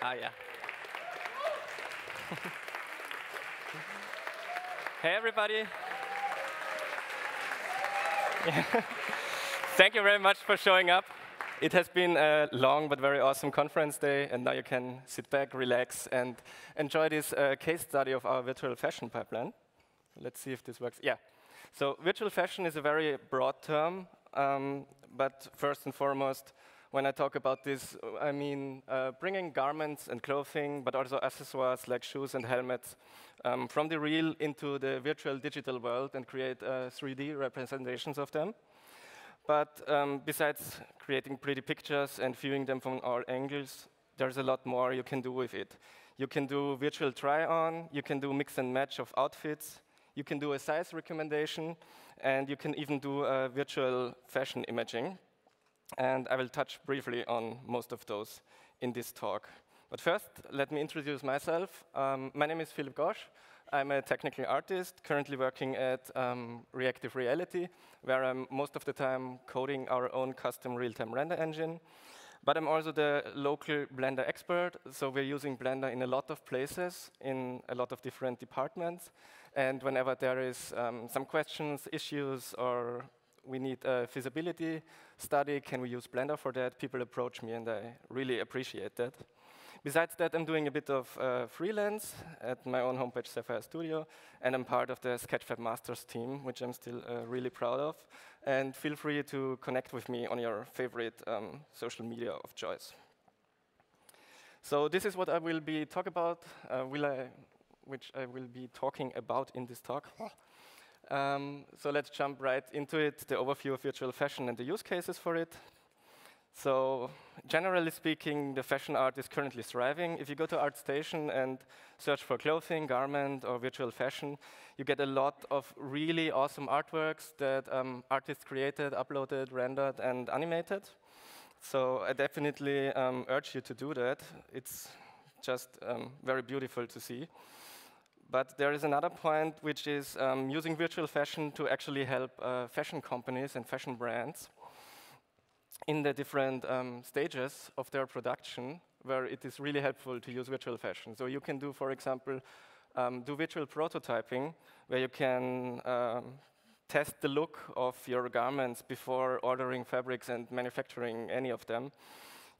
Ah, yeah. hey, everybody. Thank you very much for showing up. It has been a long but very awesome conference day, and now you can sit back, relax, and enjoy this uh, case study of our virtual fashion pipeline. Let's see if this works. Yeah. So virtual fashion is a very broad term, um, but first and foremost, when I talk about this, I mean uh, bringing garments and clothing, but also accessories like shoes and helmets um, from the real into the virtual digital world and create uh, 3D representations of them. But um, besides creating pretty pictures and viewing them from all angles, there's a lot more you can do with it. You can do virtual try-on, you can do mix and match of outfits, you can do a size recommendation, and you can even do uh, virtual fashion imaging and I will touch briefly on most of those in this talk. But first, let me introduce myself. Um, my name is Philipp Gosch. I'm a technical artist, currently working at um, Reactive Reality, where I'm most of the time coding our own custom real-time render engine. But I'm also the local Blender expert, so we're using Blender in a lot of places, in a lot of different departments. And whenever there is um, some questions, issues, or we need a feasibility study. Can we use Blender for that? People approach me, and I really appreciate that. Besides that, I'm doing a bit of uh, freelance at my own homepage, Sapphire Studio, and I'm part of the Sketchfab Masters team, which I'm still uh, really proud of. And feel free to connect with me on your favorite um, social media of choice. So this is what I will be talk about, uh, will I, which I will be talking about in this talk. Um, so let's jump right into it, the overview of virtual fashion and the use cases for it. So generally speaking, the fashion art is currently thriving. If you go to ArtStation and search for clothing, garment, or virtual fashion, you get a lot of really awesome artworks that um, artists created, uploaded, rendered, and animated. So I definitely um, urge you to do that. It's just um, very beautiful to see. But there is another point, which is um, using virtual fashion to actually help uh, fashion companies and fashion brands in the different um, stages of their production, where it is really helpful to use virtual fashion. So you can do, for example, um, do virtual prototyping, where you can um, test the look of your garments before ordering fabrics and manufacturing any of them.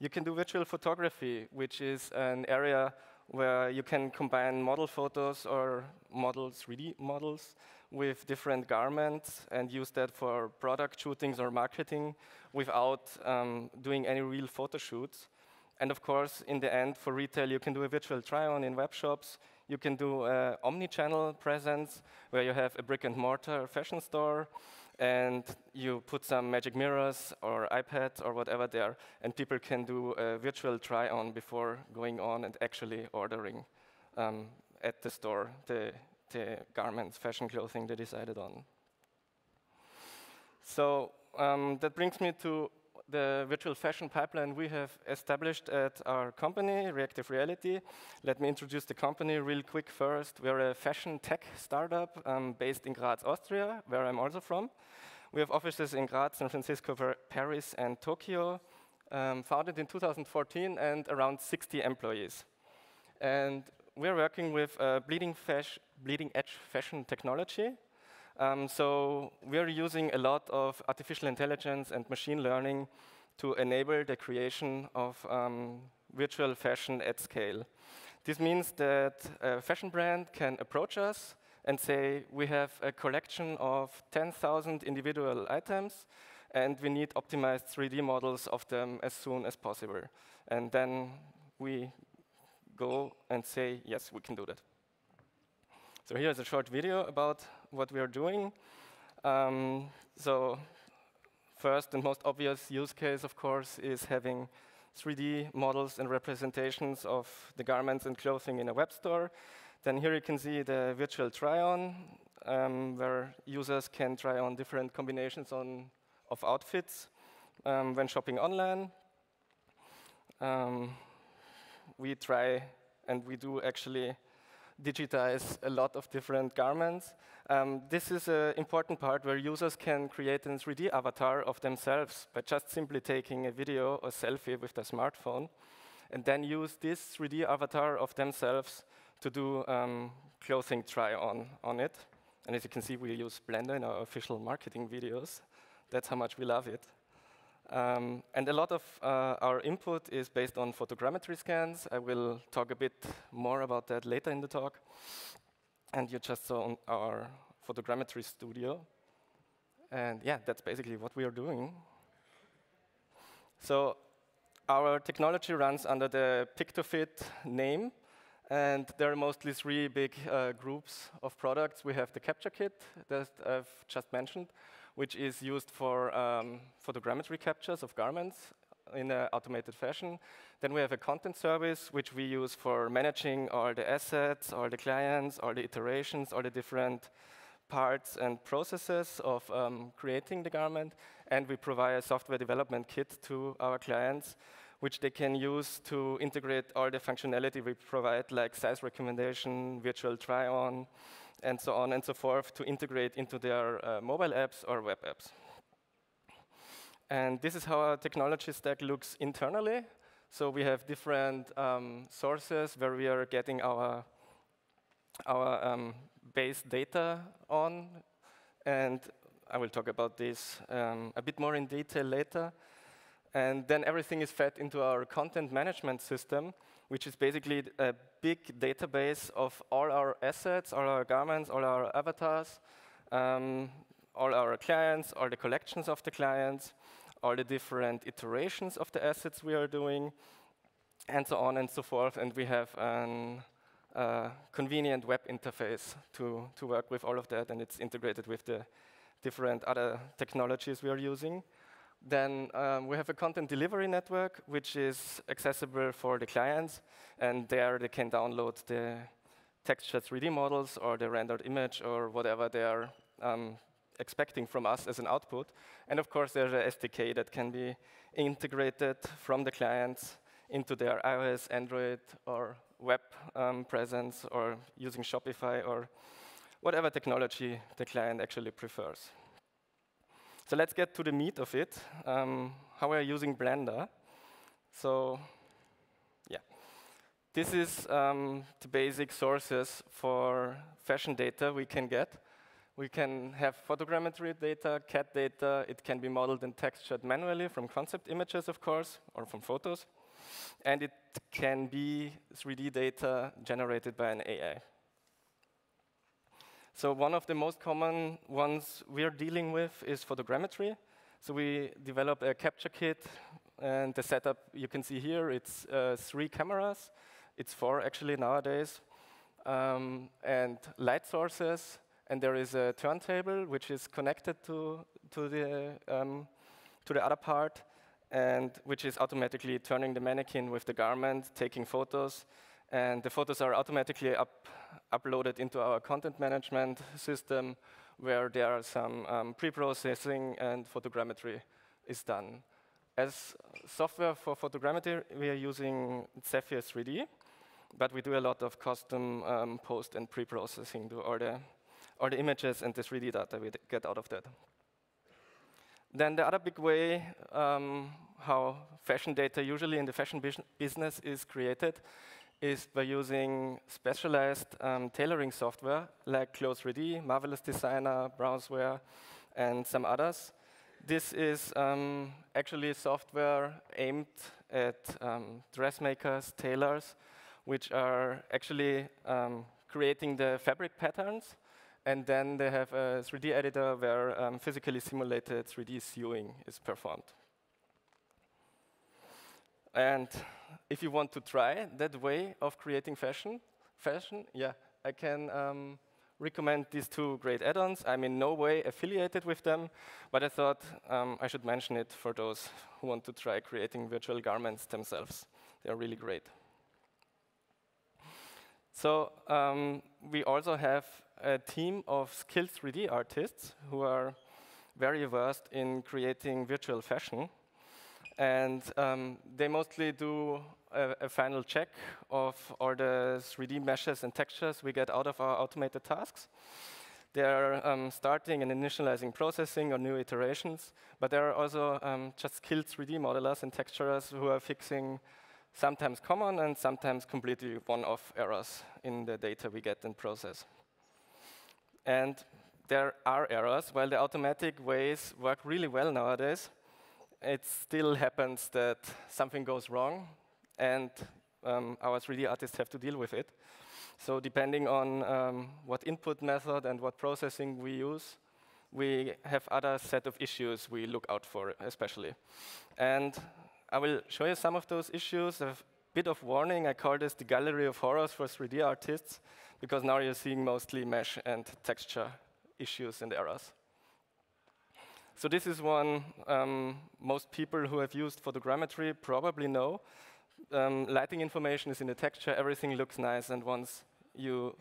You can do virtual photography, which is an area where you can combine model photos or models, 3D models, with different garments and use that for product shootings or marketing without um, doing any real photo shoots. And of course, in the end, for retail, you can do a virtual try-on in web shops. You can do omni-channel presence, where you have a brick and mortar fashion store, and you put some magic mirrors or iPads or whatever there, and people can do a virtual try-on before going on and actually ordering um, at the store the, the garments, fashion clothing they decided on. So um, that brings me to the virtual fashion pipeline we have established at our company, Reactive Reality. Let me introduce the company real quick first. We're a fashion tech startup um, based in Graz, Austria, where I'm also from. We have offices in Graz, San Francisco, Paris, and Tokyo, um, founded in 2014 and around 60 employees. And we're working with uh, bleeding, bleeding edge fashion technology um, so we're using a lot of artificial intelligence and machine learning to enable the creation of um, virtual fashion at scale. This means that a fashion brand can approach us and say, we have a collection of 10,000 individual items, and we need optimized 3D models of them as soon as possible. And then we go and say, yes, we can do that. So here's a short video about what we are doing. Um, so first and most obvious use case, of course, is having 3D models and representations of the garments and clothing in a web store. Then here you can see the virtual try-on, um, where users can try on different combinations on, of outfits um, when shopping online. Um, we try, and we do actually digitize a lot of different garments. Um, this is an important part where users can create a 3D avatar of themselves by just simply taking a video or selfie with their smartphone. and then use this 3D avatar of themselves to do um, clothing try on on it. And as you can see, we use Blender in our official marketing videos. That's how much we love it. Um, and a lot of uh, our input is based on photogrammetry scans. I will talk a bit more about that later in the talk. And you just saw our photogrammetry studio. And yeah, that's basically what we are doing. So our technology runs under the Pictofit name. And there are mostly three big uh, groups of products. We have the capture kit that I've just mentioned, which is used for um, photogrammetry captures of garments in an automated fashion. Then we have a content service, which we use for managing all the assets, all the clients, all the iterations, all the different parts and processes of um, creating the garment. And we provide a software development kit to our clients which they can use to integrate all the functionality we provide, like size recommendation, virtual try-on, and so on and so forth, to integrate into their uh, mobile apps or web apps. And this is how our technology stack looks internally. So we have different um, sources where we are getting our, our um, base data on. And I will talk about this um, a bit more in detail later. And then everything is fed into our content management system, which is basically a big database of all our assets, all our garments, all our avatars, um, all our clients, all the collections of the clients, all the different iterations of the assets we are doing, and so on and so forth. And we have a uh, convenient web interface to, to work with all of that, and it's integrated with the different other technologies we are using. Then um, we have a content delivery network, which is accessible for the clients. And there they can download the textured 3D models or the rendered image or whatever they are um, expecting from us as an output. And of course, there's a SDK that can be integrated from the clients into their iOS, Android, or web um, presence, or using Shopify, or whatever technology the client actually prefers. So let's get to the meat of it, um, how we're using Blender. So yeah, this is um, the basic sources for fashion data we can get. We can have photogrammetry data, CAD data. It can be modeled and textured manually from concept images, of course, or from photos. And it can be 3D data generated by an AI. So one of the most common ones we're dealing with is photogrammetry. So we develop a capture kit, and the setup you can see here, it's uh, three cameras. It's four actually nowadays. Um, and light sources, and there is a turntable which is connected to, to, the, um, to the other part, and which is automatically turning the mannequin with the garment, taking photos, and the photos are automatically up, uploaded into our content management system where there are some um, pre-processing and photogrammetry is done. As software for photogrammetry, we are using Zephyr 3D, but we do a lot of custom um, post and pre-processing to all the, all the images and the 3D data we get out of that. Then the other big way um, how fashion data usually in the fashion business is created is by using specialized um, tailoring software like CLO3D, Marvelous Designer, Browzwear, and some others. This is um, actually software aimed at um, dressmakers, tailors, which are actually um, creating the fabric patterns. And then they have a 3D editor where um, physically simulated 3D sewing is performed. And if you want to try that way of creating fashion, fashion, yeah, I can um, recommend these two great add-ons. I'm in no way affiliated with them, but I thought um, I should mention it for those who want to try creating virtual garments themselves. They're really great. So um, we also have a team of skilled 3D artists who are very versed in creating virtual fashion. And um, they mostly do a, a, final check of all the 3D meshes and textures we get out of our automated tasks. They're um, starting and initializing processing or new iterations, but there are also um, just skilled 3D modelers and texturers who are fixing sometimes common and sometimes completely one-off errors in the data we get and process. And there are errors. While the automatic ways work really well nowadays, it still happens that something goes wrong, and um, our 3D artists have to deal with it. So depending on um, what input method and what processing we use, we have other set of issues we look out for, especially. And I will show you some of those issues. A bit of warning, I call this the gallery of horrors for 3D artists, because now you're seeing mostly mesh and texture issues and errors. So this is one um, most people who have used photogrammetry probably know. Um, lighting information is in the texture, everything looks nice, and once you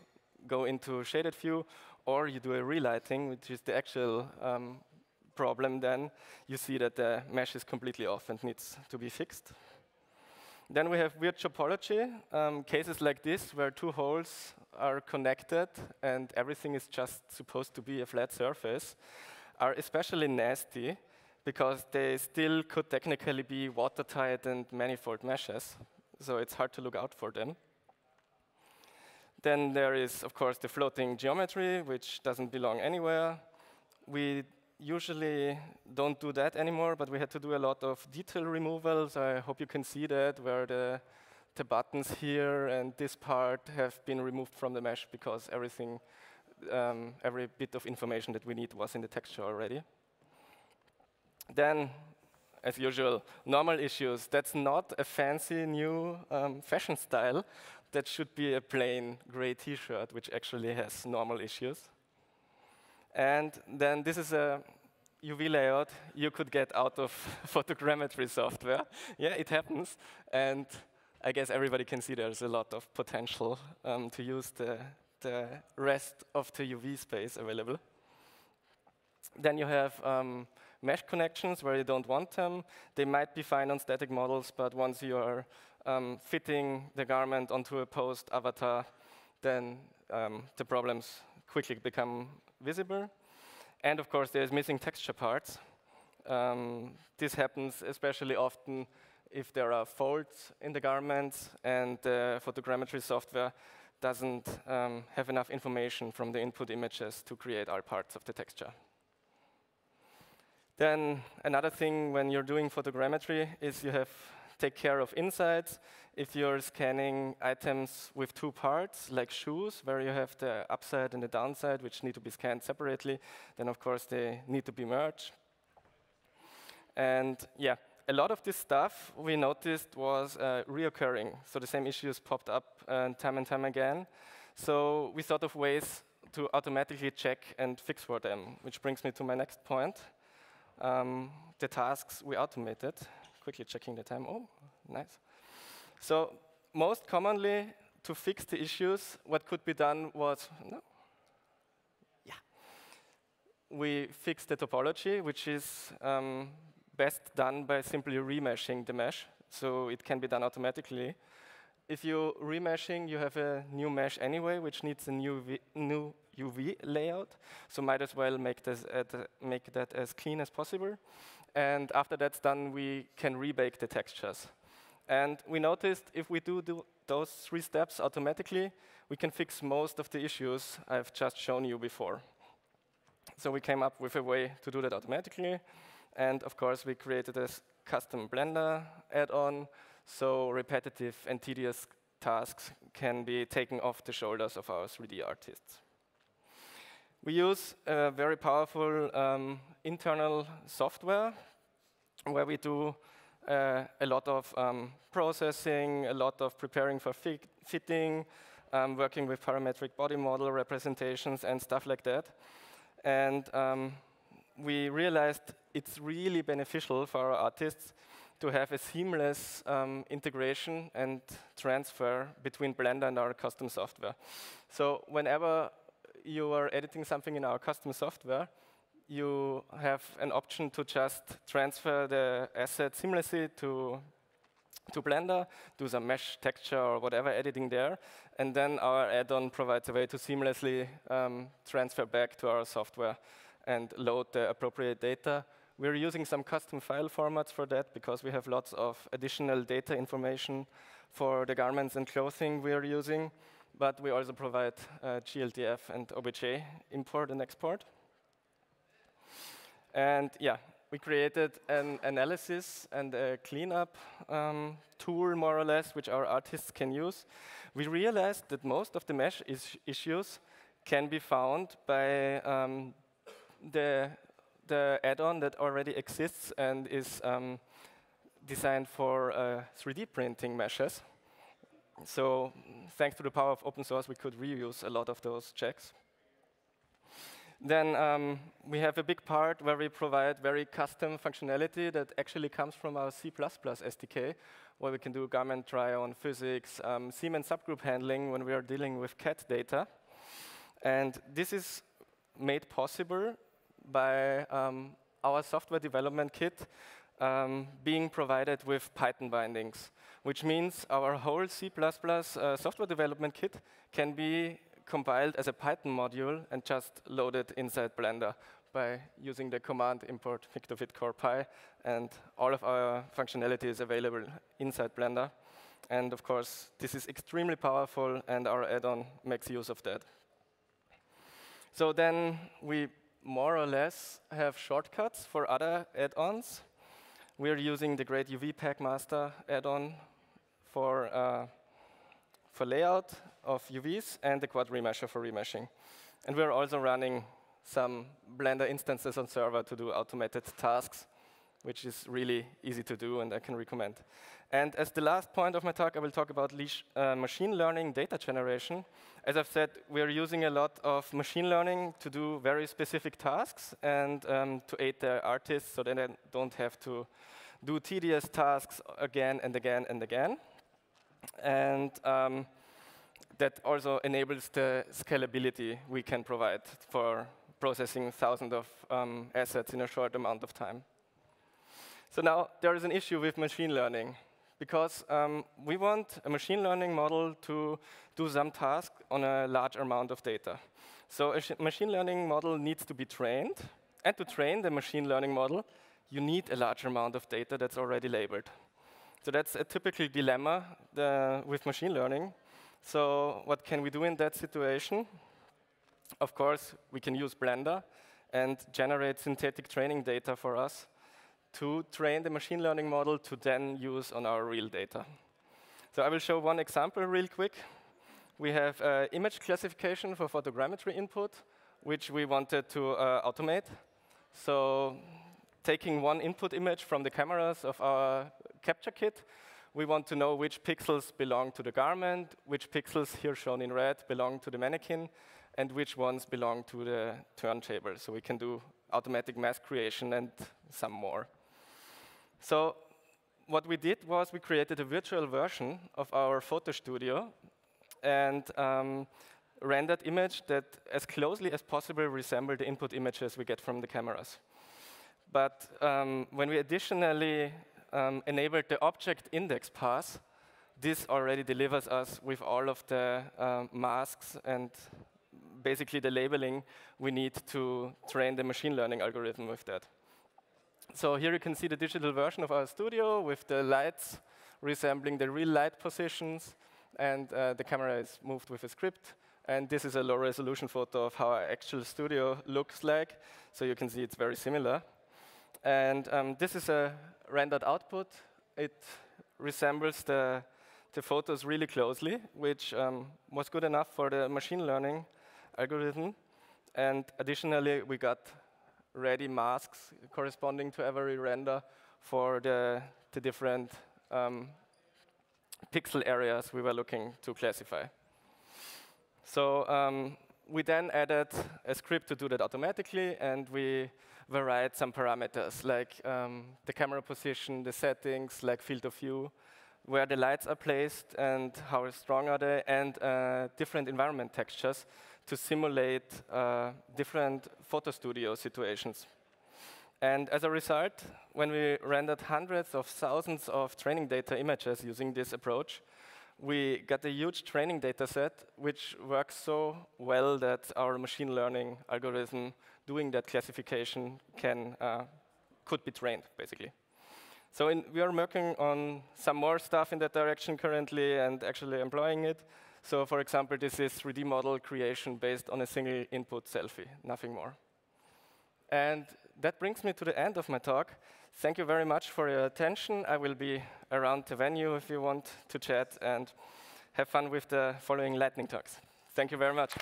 go into shaded view, or you do a relighting, which is the actual um, problem, then you see that the mesh is completely off and needs to be fixed. Then we have weird topology, um, cases like this, where two holes are connected and everything is just supposed to be a flat surface are especially nasty because they still could technically be watertight and manifold meshes, so it's hard to look out for them. Then there is, of course, the floating geometry, which doesn't belong anywhere. We usually don't do that anymore, but we had to do a lot of detail removal, so I hope you can see that, where the, the buttons here and this part have been removed from the mesh because everything um, every bit of information that we need was in the texture already. Then, as usual, normal issues. That's not a fancy new um, fashion style. That should be a plain gray T-shirt, which actually has normal issues. And then this is a UV layout you could get out of photogrammetry software. yeah, it happens. And I guess everybody can see there's a lot of potential um, to use the the rest of the UV space available. Then you have um, mesh connections where you don't want them. They might be fine on static models, but once you are um, fitting the garment onto a post avatar, then um, the problems quickly become visible. And of course, there's missing texture parts. Um, this happens especially often if there are folds in the garments and the photogrammetry software doesn't um, have enough information from the input images to create all parts of the texture. Then another thing when you're doing photogrammetry is you have take care of insides. If you're scanning items with two parts, like shoes, where you have the upside and the downside, which need to be scanned separately, then of course they need to be merged. And yeah, a lot of this stuff we noticed was uh, reoccurring. So the same issues popped up uh, time and time again. So we thought of ways to automatically check and fix for them, which brings me to my next point. Um, the tasks we automated. Quickly checking the time. Oh, nice. So most commonly, to fix the issues, what could be done was, no, yeah. We fixed the topology, which is um, best done by simply remeshing the mesh. So it can be done automatically. If you're remeshing, you have a new mesh anyway, which needs a new, v new UV layout. So might as well make, this make that as clean as possible. And after that's done, we can rebake the textures. And we noticed if we do, do those three steps automatically, we can fix most of the issues I've just shown you before. So we came up with a way to do that automatically. And of course, we created a custom Blender add-on, so repetitive and tedious tasks can be taken off the shoulders of our 3D artists. We use a very powerful um, internal software where we do uh, a lot of um, processing, a lot of preparing for fi fitting, um, working with parametric body model representations and stuff like that. And um, we realized it's really beneficial for our artists to have a seamless um, integration and transfer between Blender and our custom software. So whenever you are editing something in our custom software, you have an option to just transfer the asset seamlessly to, to Blender, do some mesh texture or whatever editing there, and then our add-on provides a way to seamlessly um, transfer back to our software and load the appropriate data We're using some custom file formats for that because we have lots of additional data information for the garments and clothing we're using. But we also provide uh, GLTF and OBJ import and export. And yeah, we created an analysis and a cleanup um, tool, more or less, which our artists can use. We realized that most of the mesh is issues can be found by um, the, the add-on that already exists and is um, designed for uh, 3D printing meshes. So thanks to the power of open source, we could reuse a lot of those checks. Then um, we have a big part where we provide very custom functionality that actually comes from our C++ SDK, where we can do garment try-on, physics, um, Siemens subgroup handling when we are dealing with CAD data. And this is made possible by um, our software development kit um, being provided with Python bindings, which means our whole C++ uh, software development kit can be compiled as a Python module and just loaded inside Blender by using the command import Pictofit core and all of our functionality is available inside Blender. And of course, this is extremely powerful, and our add-on makes use of that. So then we more or less have shortcuts for other add-ons. We're using the great UV Packmaster add-on for, uh, for layout of UVs and the quad remesher for remeshing. And we're also running some Blender instances on server to do automated tasks, which is really easy to do and I can recommend. And as the last point of my talk, I will talk about uh, machine learning data generation. As I've said, we're using a lot of machine learning to do very specific tasks and um, to aid the artists so that they don't have to do tedious tasks again and again and again. And um, that also enables the scalability we can provide for processing thousands of um, assets in a short amount of time. So now there is an issue with machine learning because um, we want a machine learning model to do some task on a large amount of data. So a machine learning model needs to be trained, and to train the machine learning model, you need a large amount of data that's already labeled. So that's a typical dilemma the, with machine learning. So what can we do in that situation? Of course, we can use Blender and generate synthetic training data for us to train the machine learning model to then use on our real data. So I will show one example real quick. We have uh, image classification for photogrammetry input, which we wanted to uh, automate. So taking one input image from the cameras of our capture kit, we want to know which pixels belong to the garment, which pixels here shown in red belong to the mannequin, and which ones belong to the turntable. So we can do automatic mask creation and some more. So what we did was we created a virtual version of our photo studio and um, rendered image that as closely as possible resemble the input images we get from the cameras. But um, when we additionally um, enabled the object index pass, this already delivers us with all of the um, masks and basically the labeling we need to train the machine learning algorithm with that. So here you can see the digital version of our studio with the lights resembling the real light positions, and uh, the camera is moved with a script. And this is a low resolution photo of how our actual studio looks like. So you can see it's very similar. And um, this is a rendered output. It resembles the, the photos really closely, which um, was good enough for the machine learning algorithm. And additionally, we got ready masks corresponding to every render for the, the different um, pixel areas we were looking to classify. So um, we then added a script to do that automatically, and we varied some parameters, like um, the camera position, the settings, like field of view, where the lights are placed and how strong are they, and uh, different environment textures to simulate uh, different photo studio situations. And as a result, when we rendered hundreds of thousands of training data images using this approach, we got a huge training data set, which works so well that our machine learning algorithm doing that classification can uh, could be trained, basically. So in, we are working on some more stuff in that direction currently and actually employing it. So for example, this is 3D model creation based on a single input selfie, nothing more. And that brings me to the end of my talk. Thank you very much for your attention. I will be around the venue if you want to chat and have fun with the following lightning talks. Thank you very much.